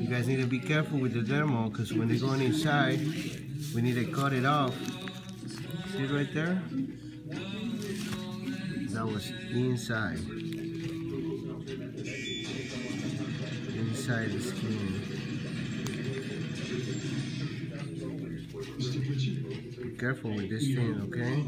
You guys need to be careful with the dermal because when they're going inside, we need to cut it off. See it right there? That was inside. Inside the skin. Be careful with this thing, okay?